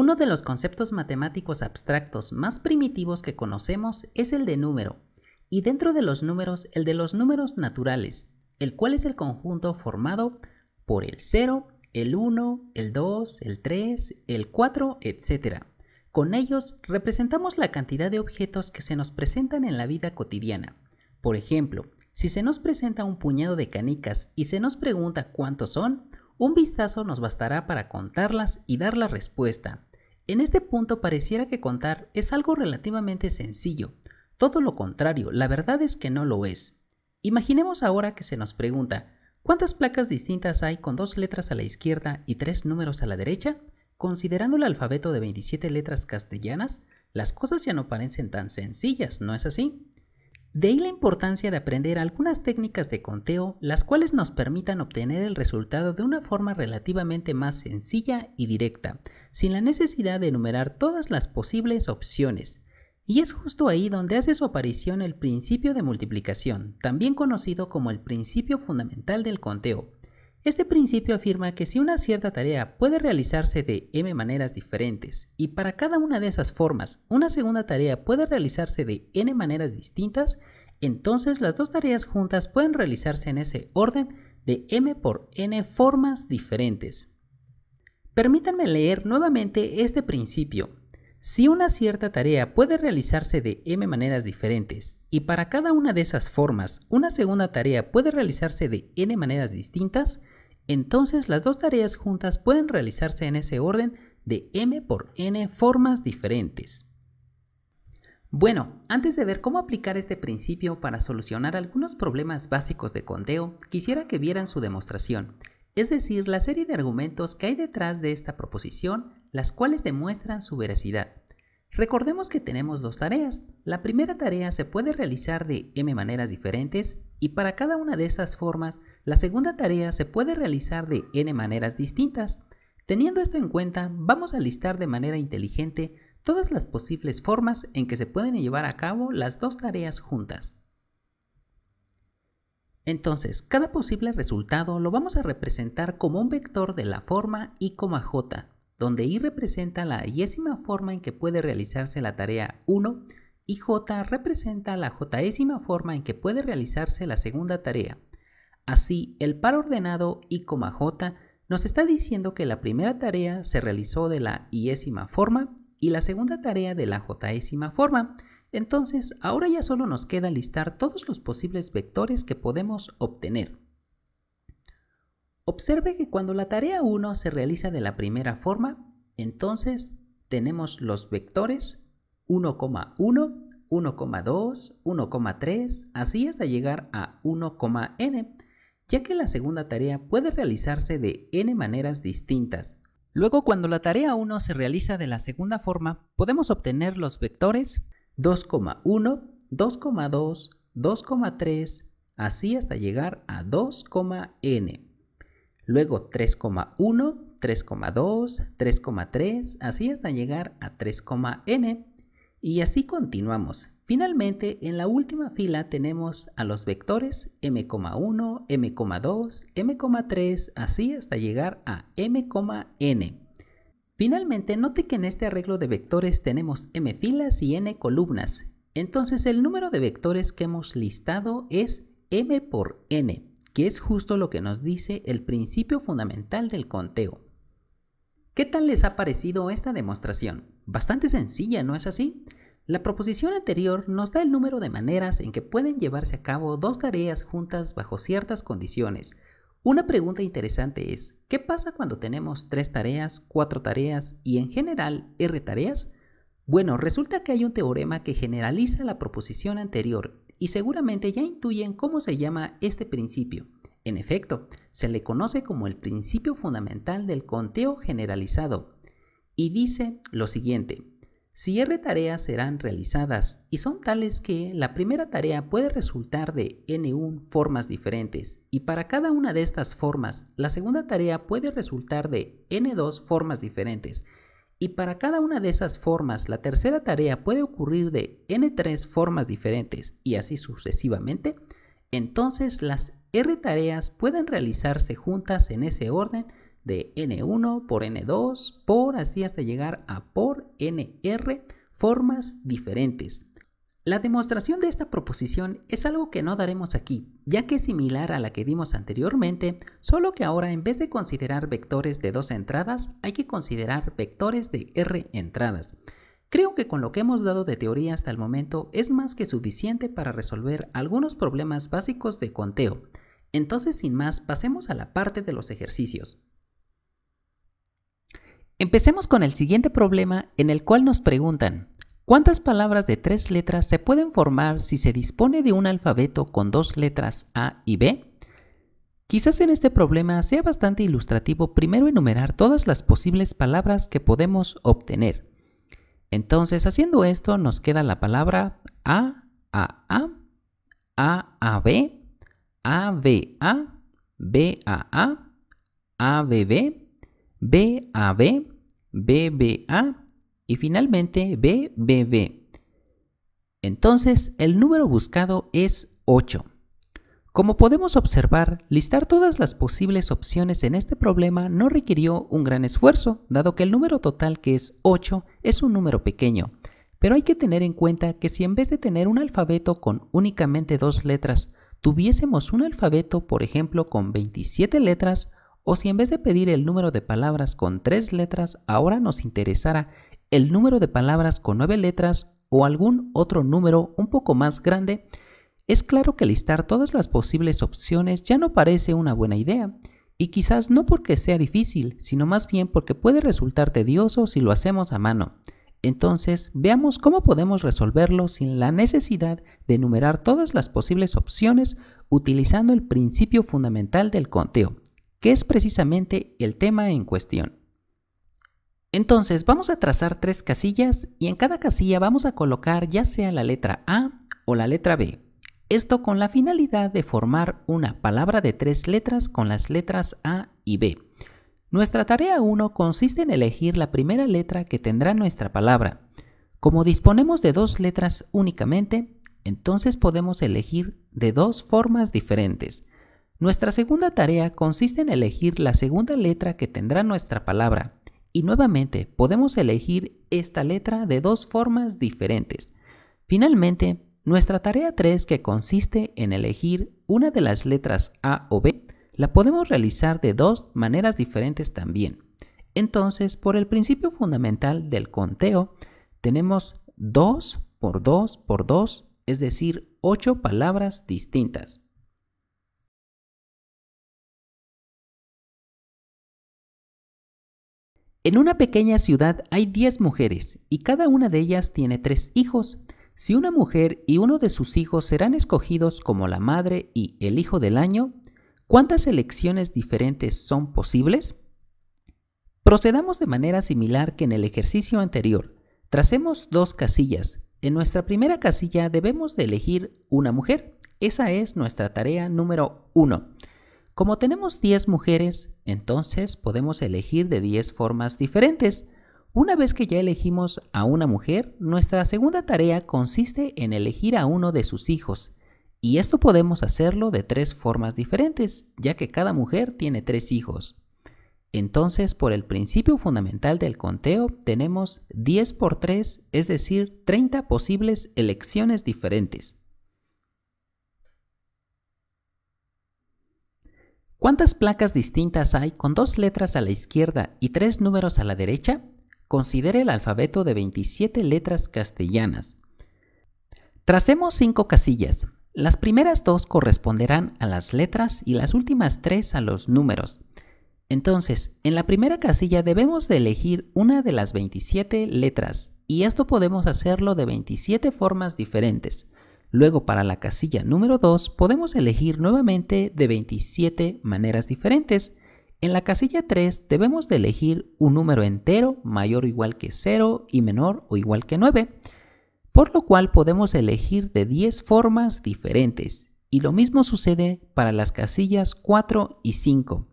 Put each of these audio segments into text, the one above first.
Uno de los conceptos matemáticos abstractos más primitivos que conocemos es el de número, y dentro de los números el de los números naturales, el cual es el conjunto formado por el 0, el 1, el 2, el 3, el 4, etc. Con ellos representamos la cantidad de objetos que se nos presentan en la vida cotidiana. Por ejemplo, si se nos presenta un puñado de canicas y se nos pregunta cuántos son, un vistazo nos bastará para contarlas y dar la respuesta. En este punto pareciera que contar es algo relativamente sencillo. Todo lo contrario, la verdad es que no lo es. Imaginemos ahora que se nos pregunta, ¿cuántas placas distintas hay con dos letras a la izquierda y tres números a la derecha? Considerando el alfabeto de 27 letras castellanas, las cosas ya no parecen tan sencillas, ¿no es así? De ahí la importancia de aprender algunas técnicas de conteo, las cuales nos permitan obtener el resultado de una forma relativamente más sencilla y directa, sin la necesidad de enumerar todas las posibles opciones. Y es justo ahí donde hace su aparición el principio de multiplicación, también conocido como el principio fundamental del conteo, este principio afirma que si una cierta tarea puede realizarse de m maneras diferentes y para cada una de esas formas una segunda tarea puede realizarse de n maneras distintas, entonces las dos tareas juntas pueden realizarse en ese orden de m por n formas diferentes. Permítanme leer nuevamente este principio. Si una cierta tarea puede realizarse de m maneras diferentes y para cada una de esas formas una segunda tarea puede realizarse de n maneras distintas, entonces las dos tareas juntas pueden realizarse en ese orden de m por n formas diferentes. Bueno, antes de ver cómo aplicar este principio para solucionar algunos problemas básicos de conteo, quisiera que vieran su demostración, es decir, la serie de argumentos que hay detrás de esta proposición, las cuales demuestran su veracidad. Recordemos que tenemos dos tareas. La primera tarea se puede realizar de m maneras diferentes y para cada una de estas formas, la segunda tarea se puede realizar de n maneras distintas. Teniendo esto en cuenta, vamos a listar de manera inteligente todas las posibles formas en que se pueden llevar a cabo las dos tareas juntas. Entonces, cada posible resultado lo vamos a representar como un vector de la forma i, j, donde i representa la yésima forma en que puede realizarse la tarea 1 y j representa la jésima forma en que puede realizarse la segunda tarea. Así, el par ordenado i, j nos está diciendo que la primera tarea se realizó de la yésima forma y la segunda tarea de la jésima forma. Entonces, ahora ya solo nos queda listar todos los posibles vectores que podemos obtener. Observe que cuando la tarea 1 se realiza de la primera forma, entonces tenemos los vectores 1,1, 1,2, 1,3, así hasta llegar a 1,n, ya que la segunda tarea puede realizarse de n maneras distintas. Luego, cuando la tarea 1 se realiza de la segunda forma, podemos obtener los vectores 2,1, 2,2, 2,3, así hasta llegar a 2,n luego 3,1, 3,2, 3,3, así hasta llegar a 3,n y así continuamos. Finalmente, en la última fila tenemos a los vectores m,1, m,2, m,3, así hasta llegar a m,n. Finalmente, note que en este arreglo de vectores tenemos m filas y n columnas. Entonces, el número de vectores que hemos listado es m por n que es justo lo que nos dice el principio fundamental del conteo. ¿Qué tal les ha parecido esta demostración? Bastante sencilla, ¿no es así? La proposición anterior nos da el número de maneras en que pueden llevarse a cabo dos tareas juntas bajo ciertas condiciones. Una pregunta interesante es, ¿qué pasa cuando tenemos tres tareas, cuatro tareas y en general R tareas? Bueno, resulta que hay un teorema que generaliza la proposición anterior y seguramente ya intuyen cómo se llama este principio. En efecto, se le conoce como el principio fundamental del conteo generalizado y dice lo siguiente. Si R tareas serán realizadas y son tales que la primera tarea puede resultar de N1 formas diferentes y para cada una de estas formas la segunda tarea puede resultar de N2 formas diferentes y para cada una de esas formas la tercera tarea puede ocurrir de n3 formas diferentes y así sucesivamente, entonces las R tareas pueden realizarse juntas en ese orden de n1 por n2 por así hasta llegar a por nr formas diferentes. La demostración de esta proposición es algo que no daremos aquí, ya que es similar a la que dimos anteriormente, solo que ahora en vez de considerar vectores de dos entradas, hay que considerar vectores de r entradas. Creo que con lo que hemos dado de teoría hasta el momento es más que suficiente para resolver algunos problemas básicos de conteo. Entonces, sin más, pasemos a la parte de los ejercicios. Empecemos con el siguiente problema en el cual nos preguntan, ¿cuántas palabras de tres letras se pueden formar si se dispone de un alfabeto con dos letras A y B? Quizás en este problema sea bastante ilustrativo primero enumerar todas las posibles palabras que podemos obtener. Entonces, haciendo esto, nos queda la palabra A, A, A, A, A, B, A, B, A, B, A, A, A, B, B, B, A, B, B, B, A y finalmente B, B, B. Entonces, el número buscado es 8. Como podemos observar, listar todas las posibles opciones en este problema no requirió un gran esfuerzo, dado que el número total que es 8 es un número pequeño. Pero hay que tener en cuenta que si en vez de tener un alfabeto con únicamente dos letras, tuviésemos un alfabeto, por ejemplo, con 27 letras, o si en vez de pedir el número de palabras con tres letras, ahora nos interesara el número de palabras con nueve letras o algún otro número un poco más grande, es claro que listar todas las posibles opciones ya no parece una buena idea, y quizás no porque sea difícil, sino más bien porque puede resultar tedioso si lo hacemos a mano. Entonces, veamos cómo podemos resolverlo sin la necesidad de enumerar todas las posibles opciones utilizando el principio fundamental del conteo, que es precisamente el tema en cuestión. Entonces, vamos a trazar tres casillas y en cada casilla vamos a colocar ya sea la letra A o la letra B. Esto con la finalidad de formar una palabra de tres letras con las letras A y B. Nuestra tarea 1 consiste en elegir la primera letra que tendrá nuestra palabra. Como disponemos de dos letras únicamente, entonces podemos elegir de dos formas diferentes. Nuestra segunda tarea consiste en elegir la segunda letra que tendrá nuestra palabra. Y nuevamente podemos elegir esta letra de dos formas diferentes. Finalmente, nuestra tarea 3, que consiste en elegir una de las letras A o B, la podemos realizar de dos maneras diferentes también. Entonces, por el principio fundamental del conteo, tenemos 2 por 2 por 2, es decir, 8 palabras distintas. En una pequeña ciudad hay 10 mujeres y cada una de ellas tiene 3 hijos. Si una mujer y uno de sus hijos serán escogidos como la madre y el hijo del año, ¿cuántas elecciones diferentes son posibles? Procedamos de manera similar que en el ejercicio anterior. Tracemos dos casillas. En nuestra primera casilla debemos de elegir una mujer. Esa es nuestra tarea número 1. Como tenemos 10 mujeres, entonces podemos elegir de 10 formas diferentes. Una vez que ya elegimos a una mujer, nuestra segunda tarea consiste en elegir a uno de sus hijos. Y esto podemos hacerlo de tres formas diferentes, ya que cada mujer tiene tres hijos. Entonces, por el principio fundamental del conteo, tenemos 10 por 3, es decir, 30 posibles elecciones diferentes. ¿Cuántas placas distintas hay con dos letras a la izquierda y tres números a la derecha? Considere el alfabeto de 27 letras castellanas. Tracemos cinco casillas. Las primeras dos corresponderán a las letras y las últimas tres a los números. Entonces, en la primera casilla debemos de elegir una de las 27 letras, y esto podemos hacerlo de 27 formas diferentes. Luego, para la casilla número 2, podemos elegir nuevamente de 27 maneras diferentes, en la casilla 3 debemos de elegir un número entero mayor o igual que 0 y menor o igual que 9, por lo cual podemos elegir de 10 formas diferentes. Y lo mismo sucede para las casillas 4 y 5.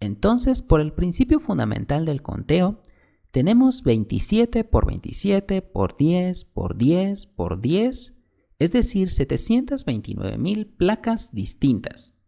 Entonces, por el principio fundamental del conteo, tenemos 27 por 27 por 10 por 10 por 10, es decir, 729.000 placas distintas.